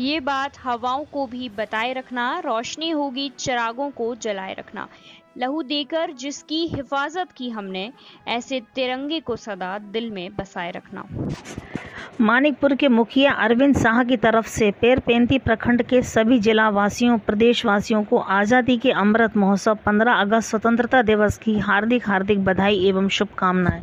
ये बात हवाओं को भी बताए रखना, रोशनी होगी चिरागों को जलाए रखना। लहू देकर जिसकी हिफाजत की हमने, ऐसे तिरंगे को सदा दिल में बसाए रखना। मानिकपुर के मुखिया अरविंद शाह की तरफ़ से पेरपेंती प्रखंड के सभी जिला वासियों प्रदेश वासियों को आज़ादी के अमृत महोत्सव 15 अगस्त स्वतंत्रता दिवस की हार्दिक हार्दिक बधाई एवं शुभकामनाएँ।